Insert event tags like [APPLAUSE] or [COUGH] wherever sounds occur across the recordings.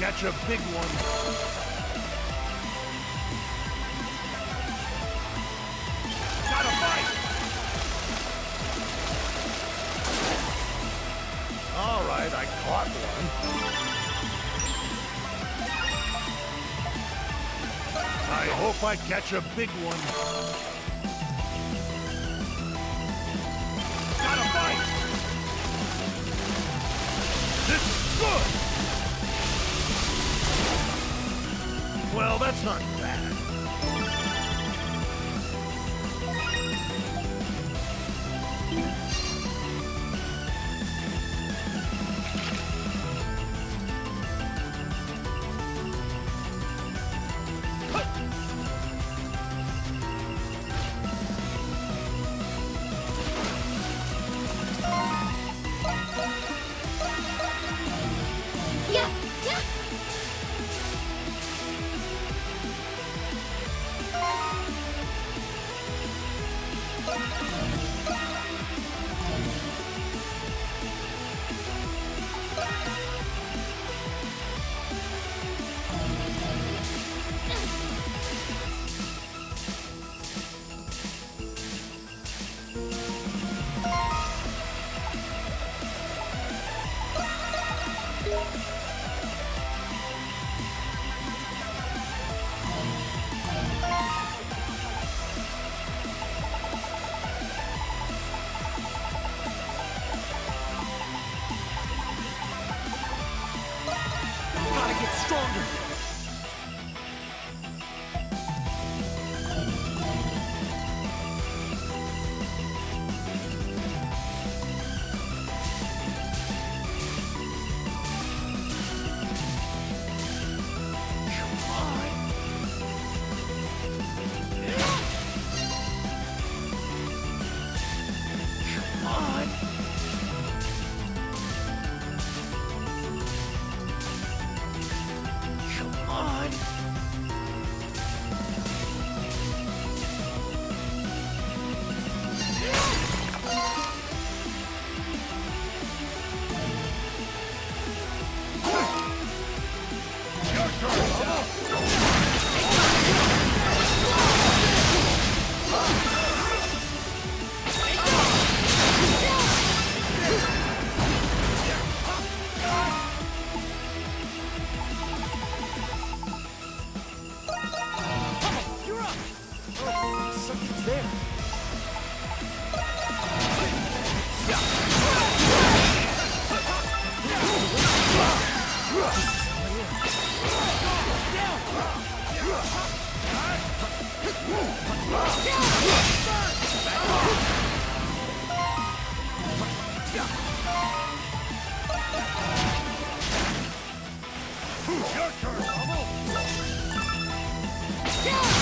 Catch a big one. Gotta fight! All right, I caught one. I hope I catch a big one. Good! Yeah.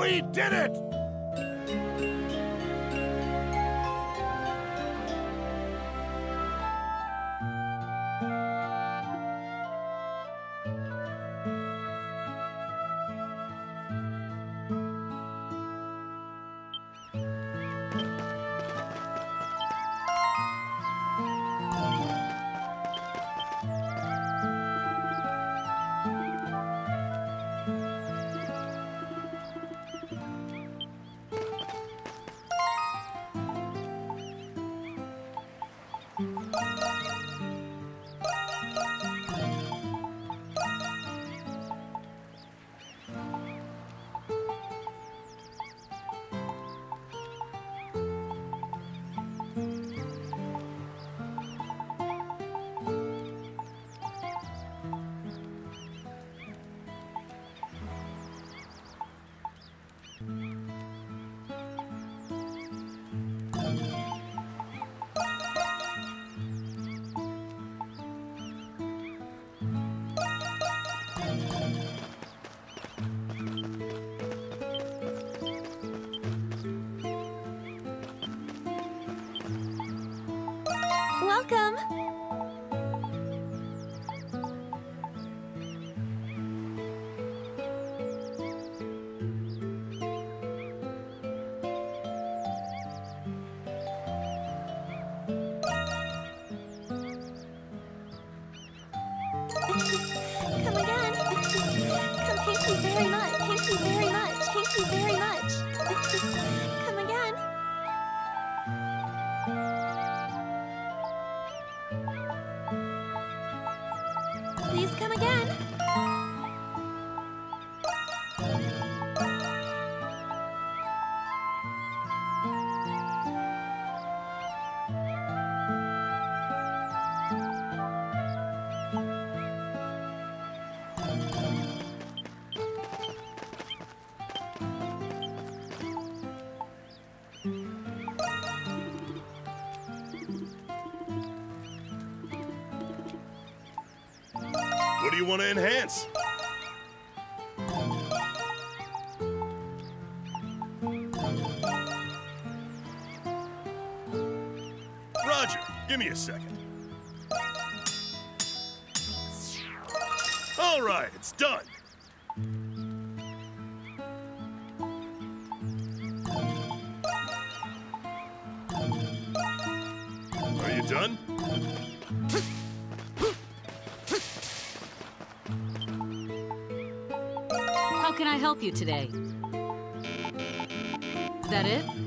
We did it! You want to enhance? Roger, give me a second. All right, it's done. Help you today? Is that it?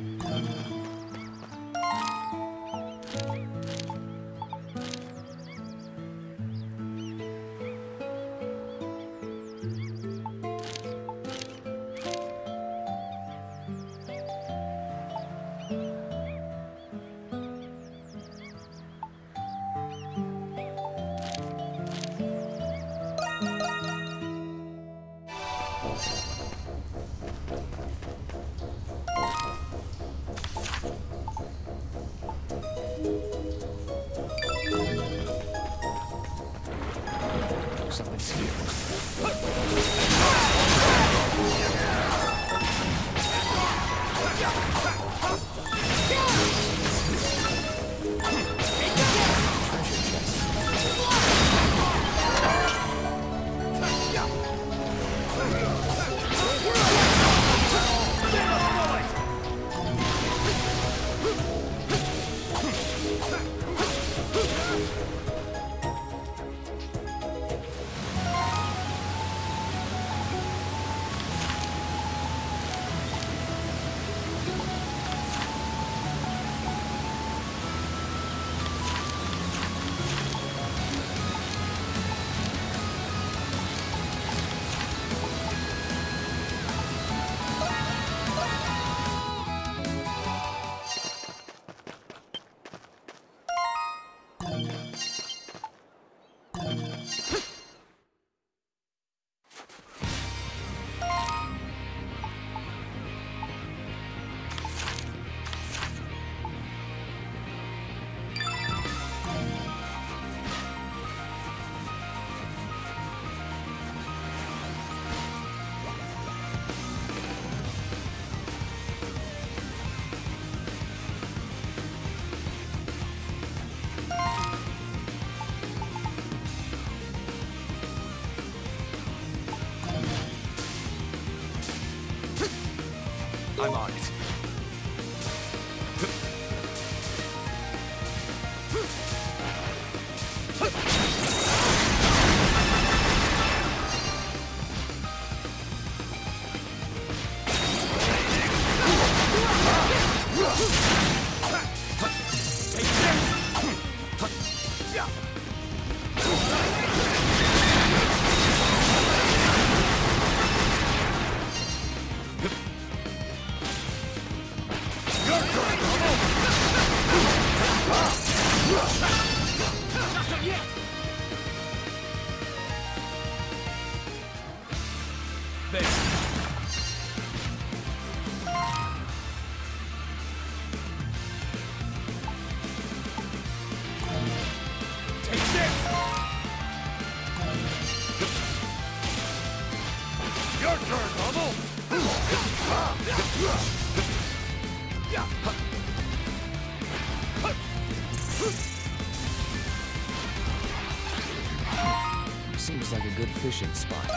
Fishing spot.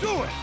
Do it.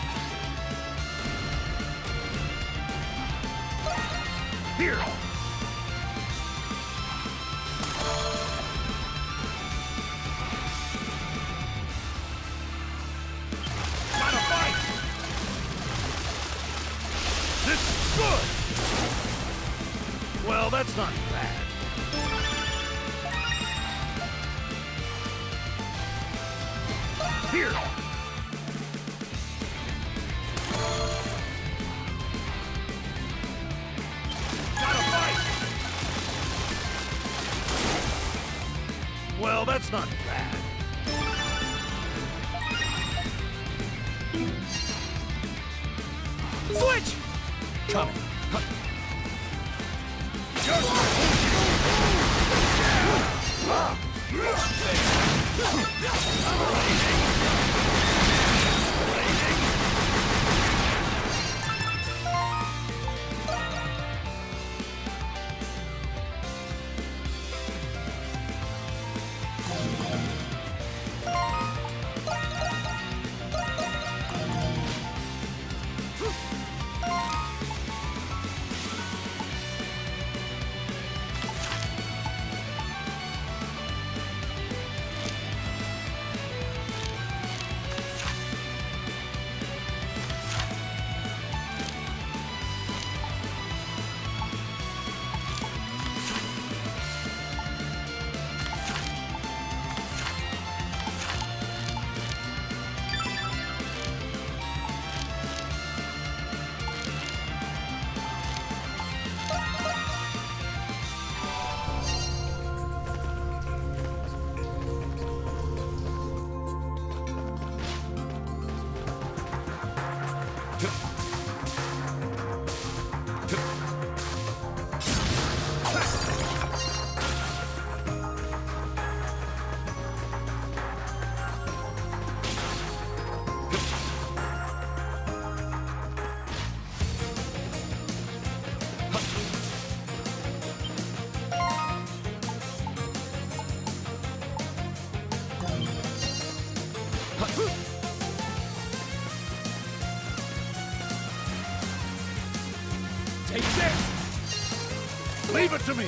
To me!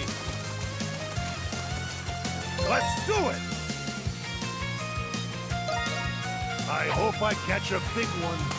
Let's do it! I hope I catch a big one.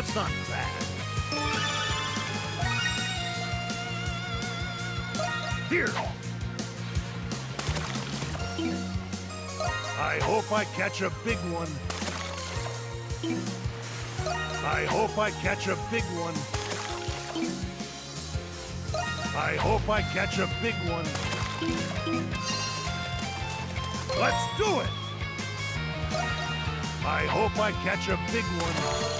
That's not bad. Here! I hope I catch a big one. I hope I catch a big one. I hope I catch a big one. Let's do it! I hope I catch a big one.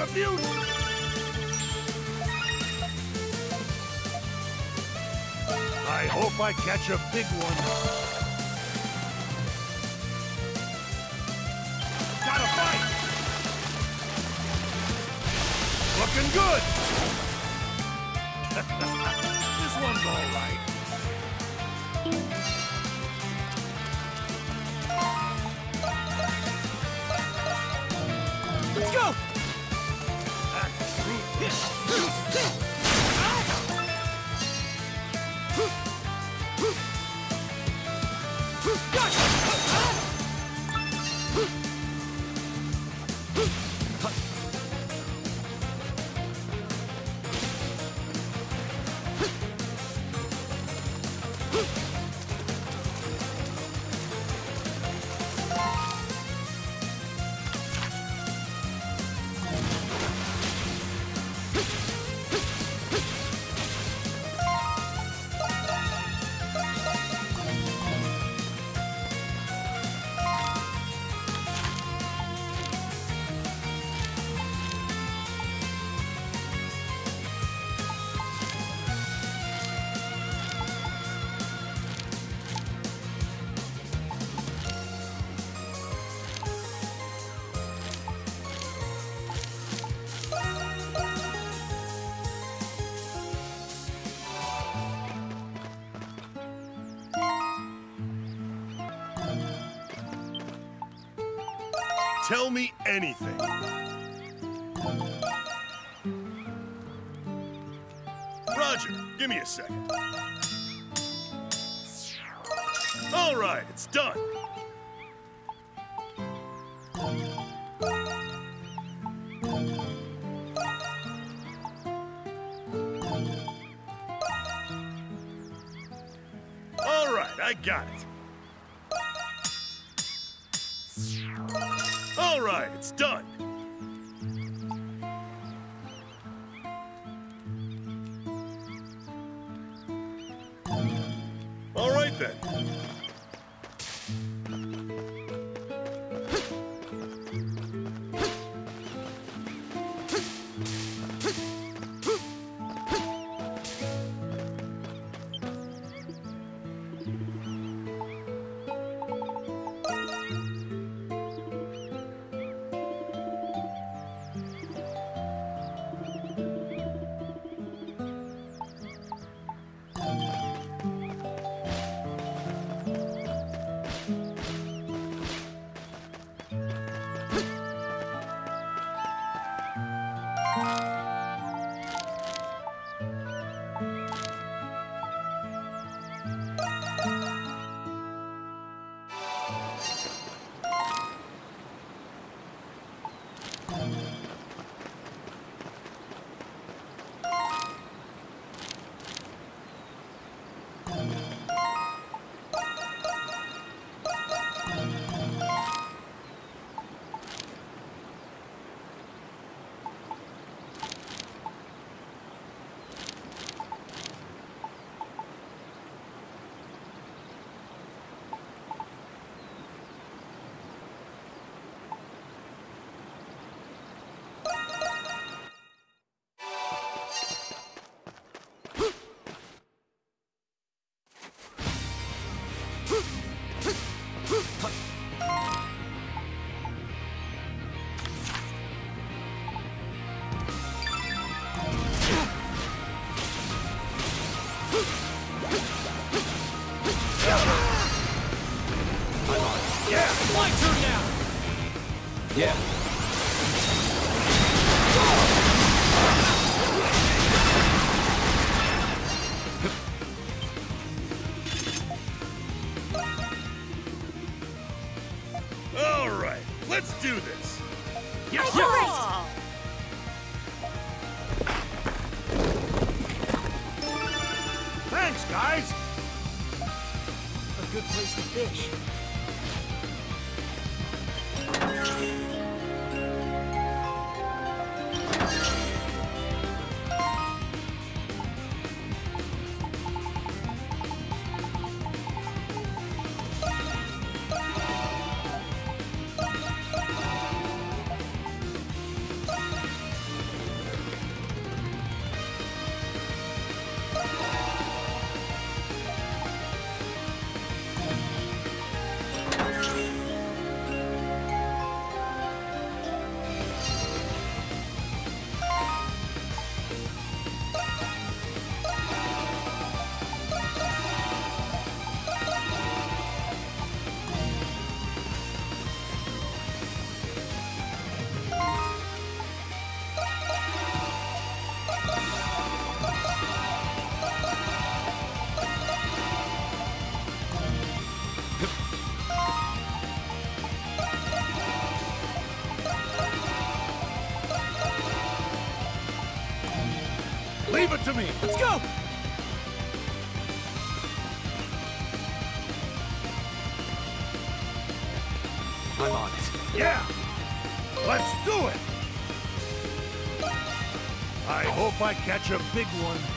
A mutant. I hope I catch a big one. Gotta fight! Looking good! All right, it's done. All right, I got it. All right, it's done. to me. Let's go! I'm on it. Yeah! Let's do it! I hope I catch a big one.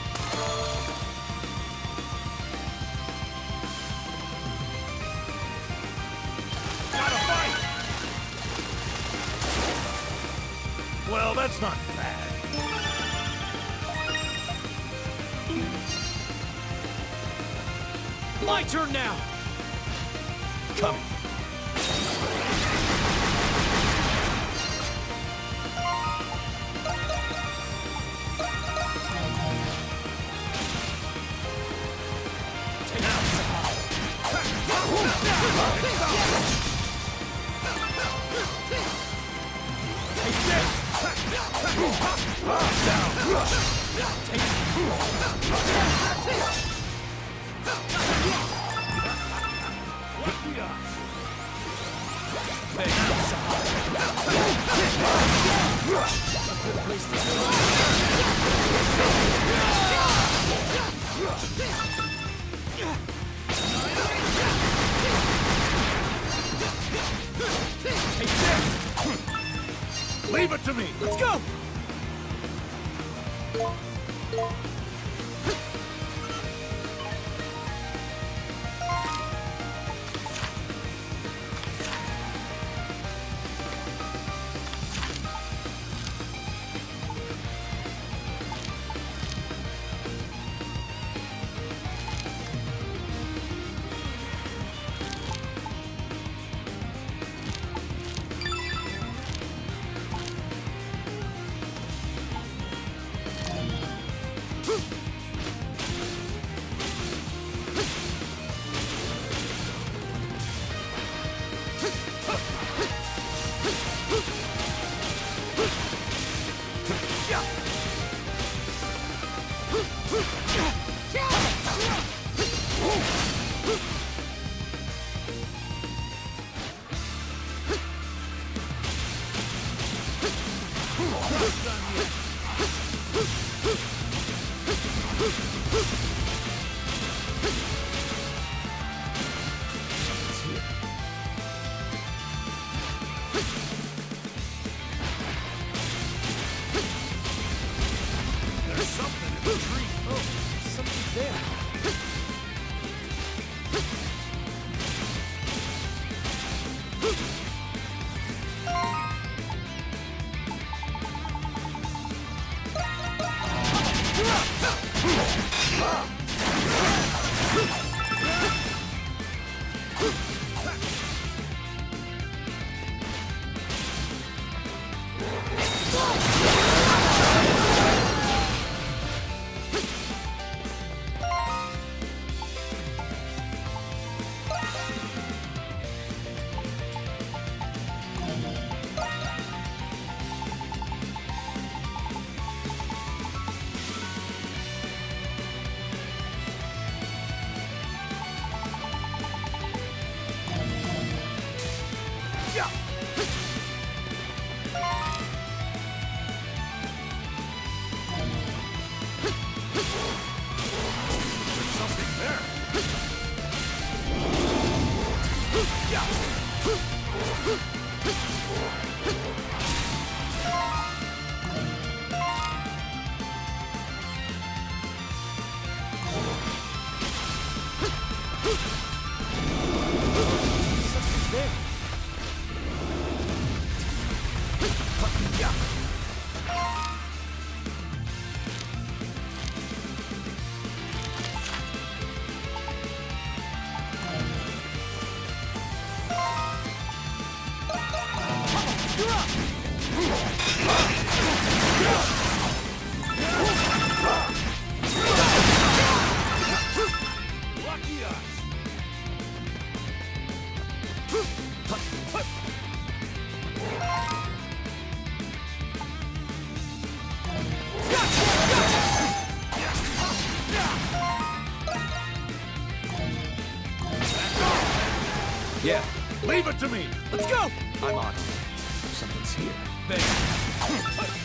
Yeah. Leave it to me. Let's go. I'm on. Something's here. There.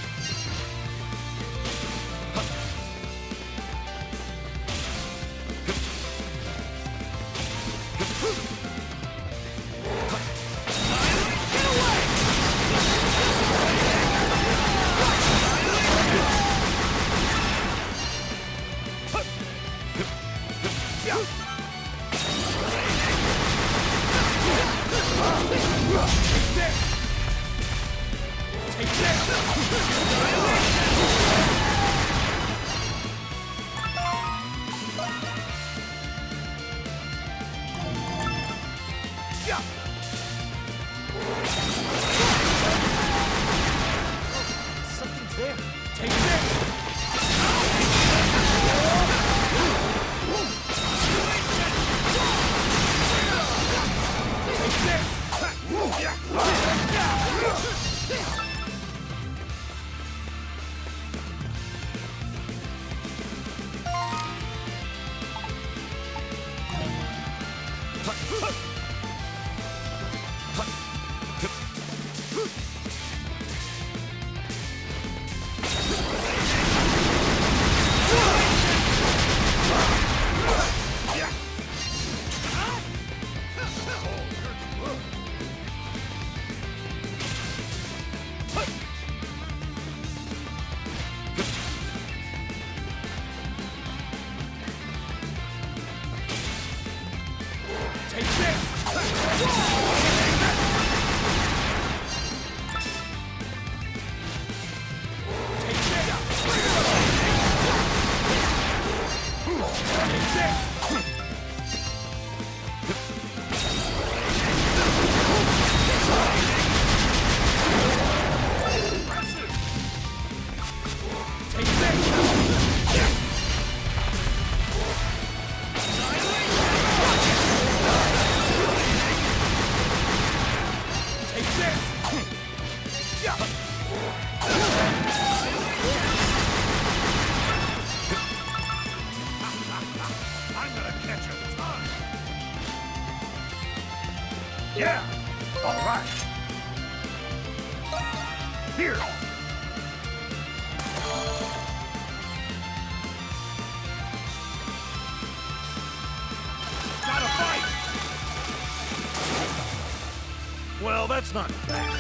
Well, that's not bad.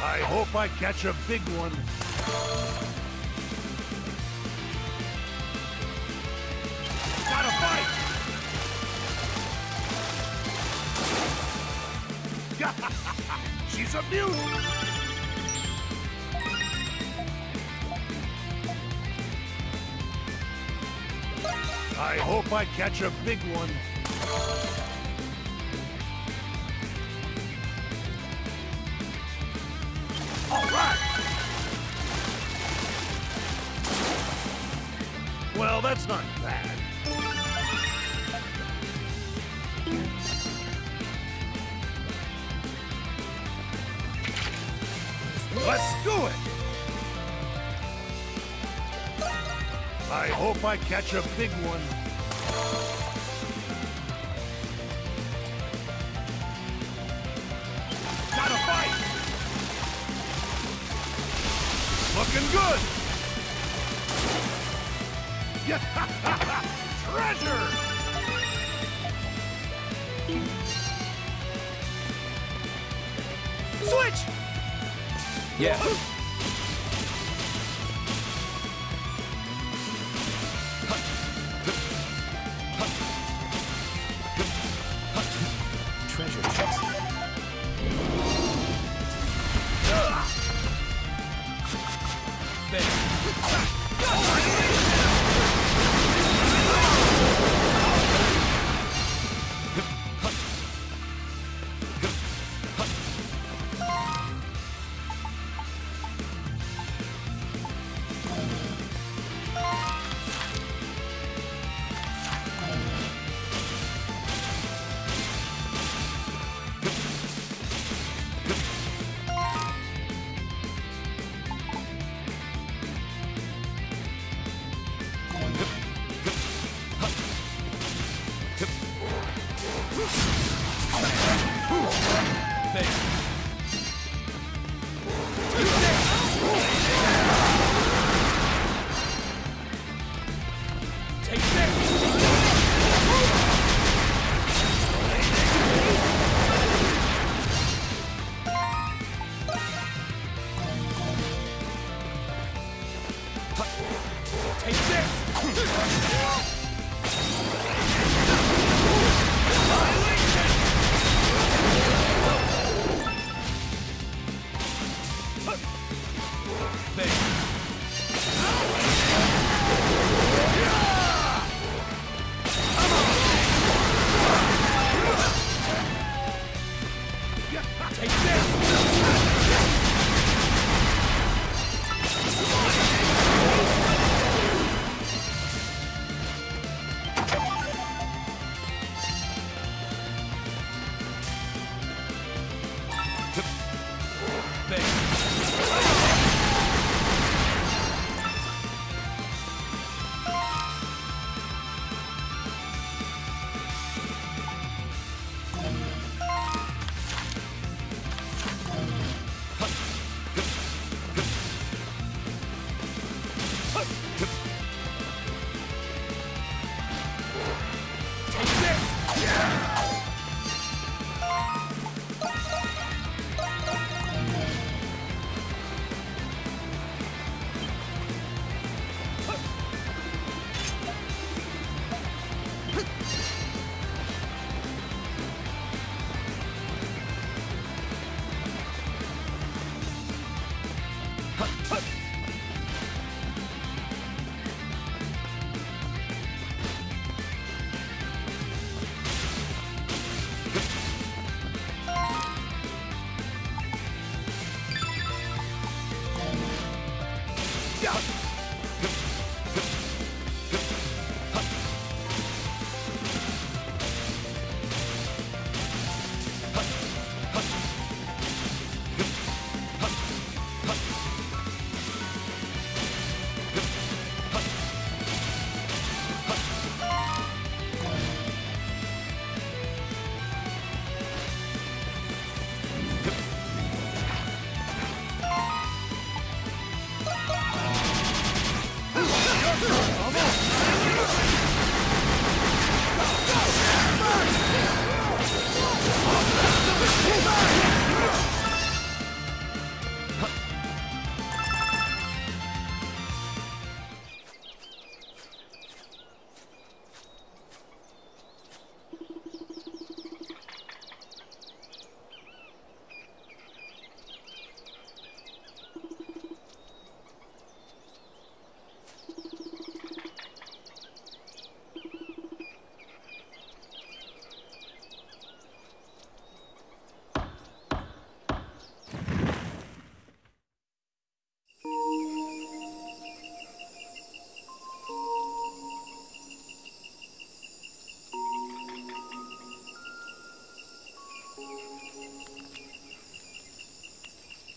I hope I catch a big one. Gotta fight. [LAUGHS] She's a mutant! I hope I catch a big one. Well, that's not bad. Let's do it! I hope I catch a big one. Gotta fight! Looking good! [LAUGHS] Treasure! Switch! Yeah.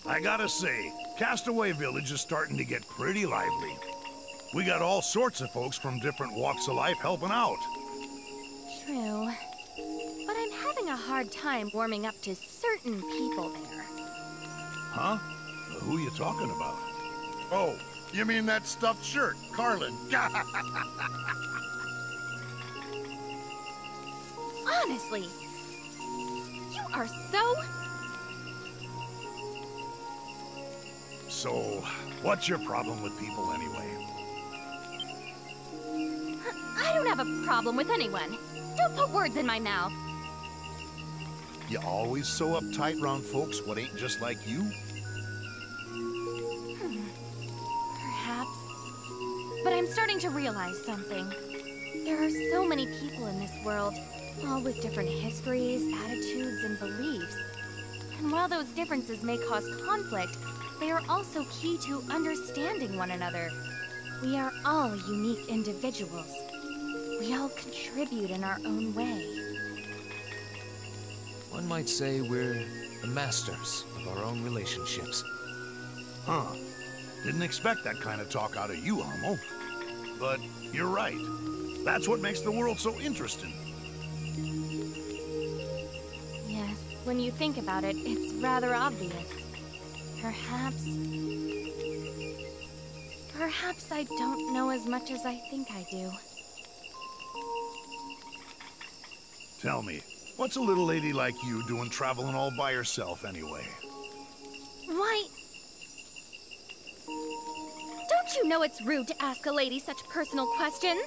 I gotta say, Castaway Village is starting to get pretty lively. We got all sorts of folks from different walks of life helping out. True. But I'm having a hard time warming up to certain people there. Huh? Who are you talking about? Oh, you mean that stuffed shirt, Carlan. [LAUGHS] Honestly, are so. So, what's your problem with people anyway? I don't have a problem with anyone. Don't put words in my mouth. you always so uptight round folks what ain't just like you? Perhaps. But I'm starting to realize something. There are so many people in this world, all with different histories, attitudes, and beliefs. And while those differences may cause conflict, they are also key to understanding one another. We are all unique individuals. We all contribute in our own way. One might say we're the masters of our own relationships. Huh. Didn't expect that kind of talk out of you, Amo. But you're right. That's what makes the world so interesting. When you think about it, it's rather obvious. Perhaps. Perhaps I don't know as much as I think I do. Tell me, what's a little lady like you doing traveling all by herself anyway? Why? Don't you know it's rude to ask a lady such personal questions?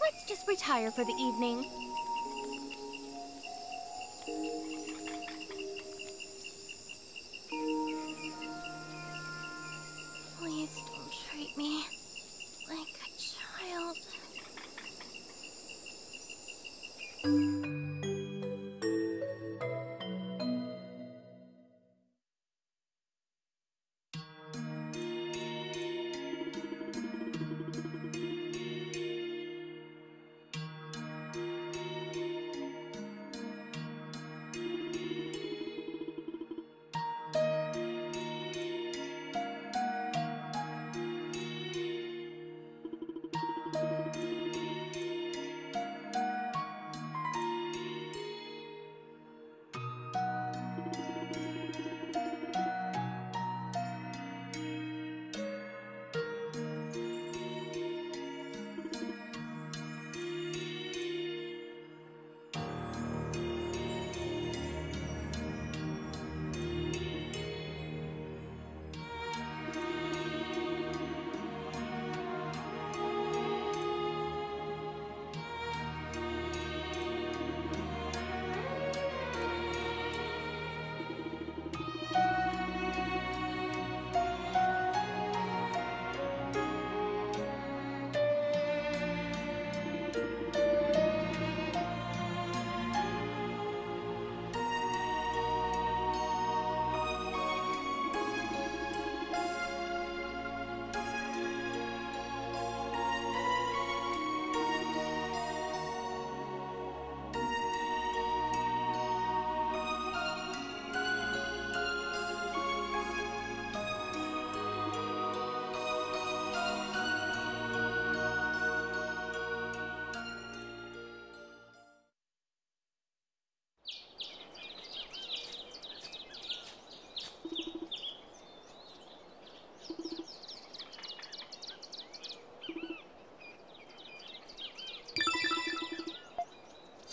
Let's just retire for the evening.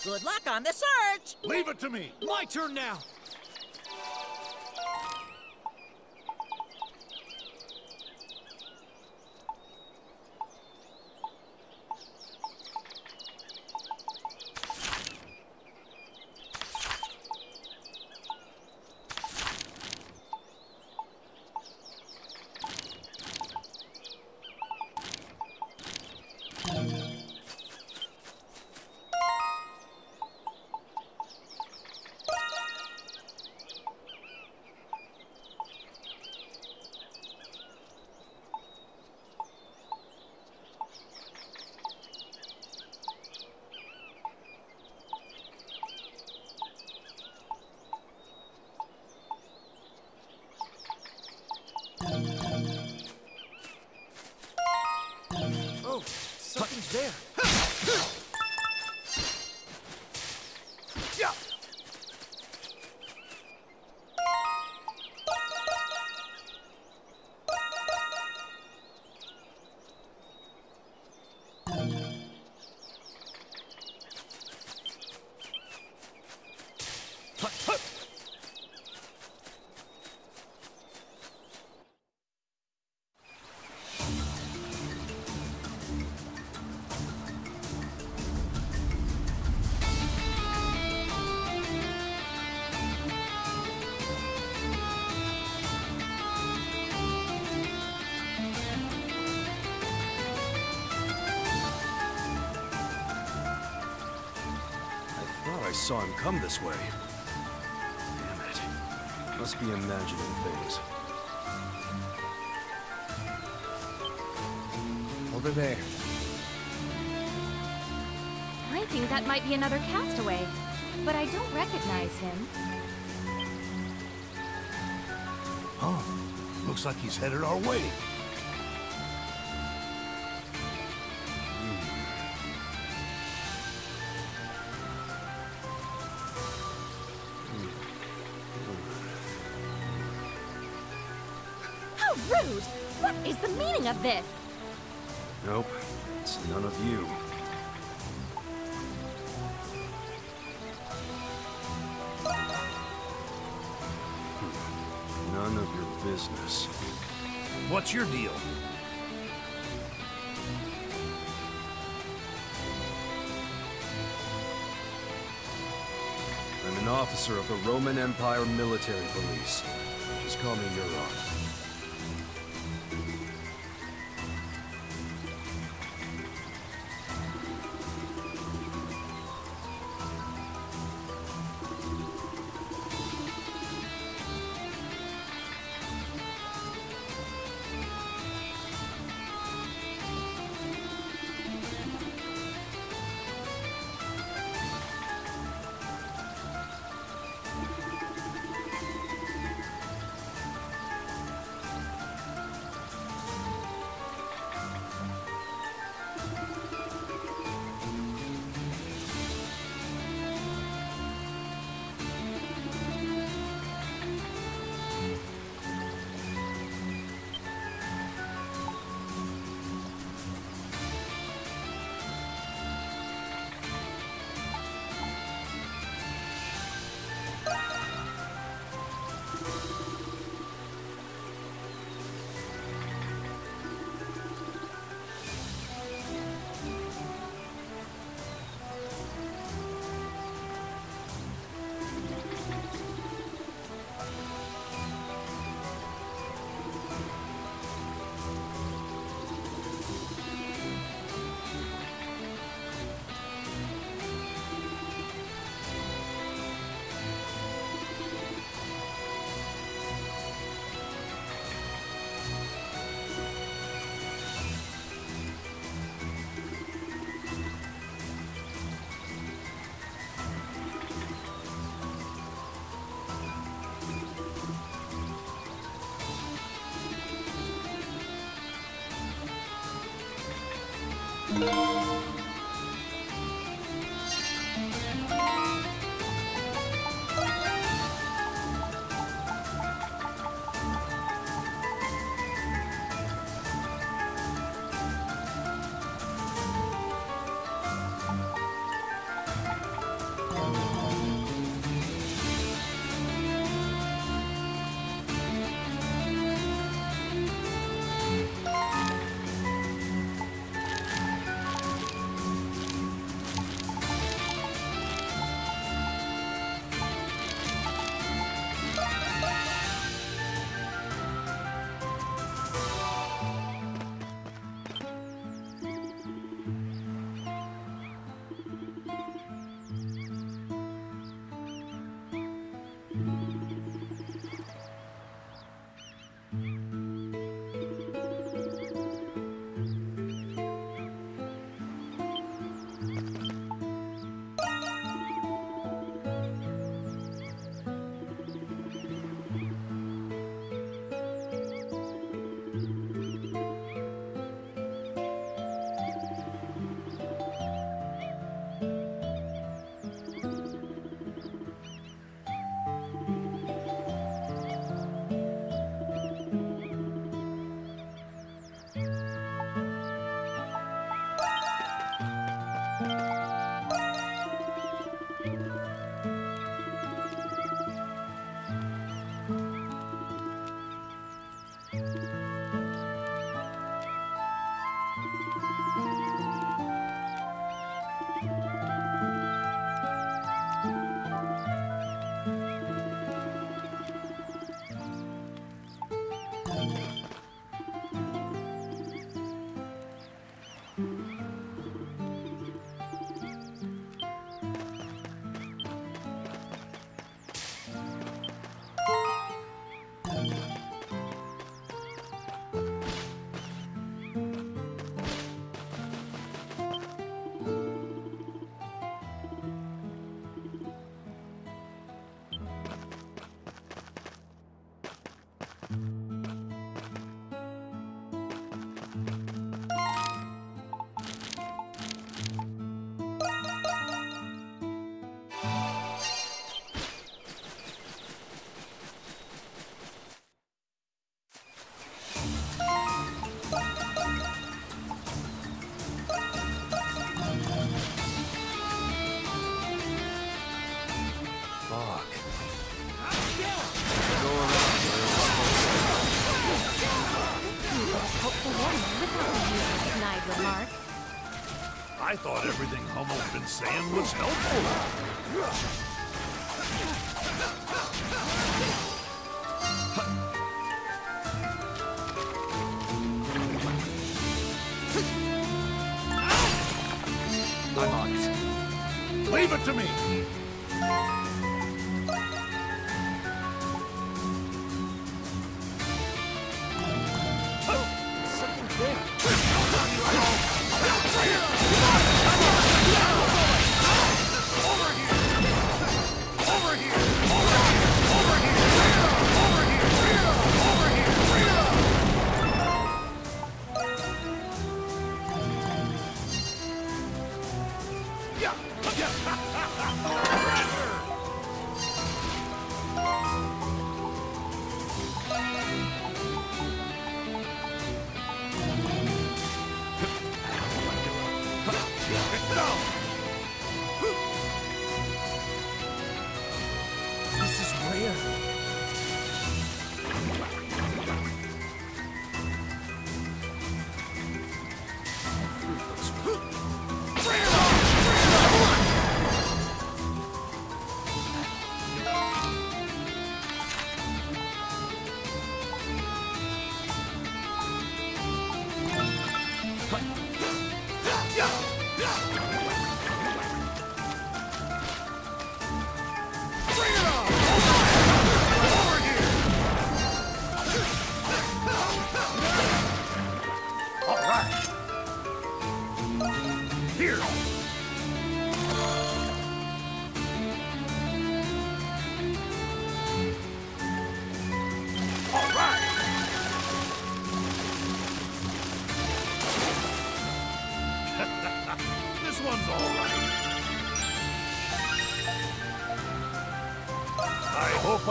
Good luck on the search! Leave it to me! My turn now! Saw him come this way. Damn it. Must be imagining things. Over there. I think that might be another castaway, but I don't recognize him. Huh. Looks like he's headed our way. This? Nope. It's none of you. Hmm. None of your business. What's your deal? I'm an officer of the Romun Empire Military Police. Just call me Euron. Hummel's was helpful. Leave it to me.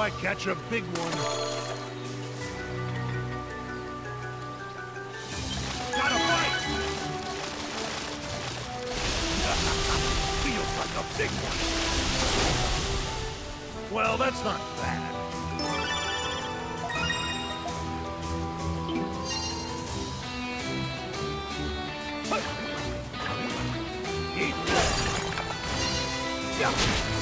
I catch a big one. Gotta fight! [LAUGHS] Feels like a big one. Well, that's not bad. Eat. Yeah.